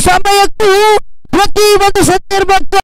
ಸಮಯಕ್ಕೂ ಪ್ರತಿ ಒಂದು ಸಂದರ್ಭಕ್ಕೂ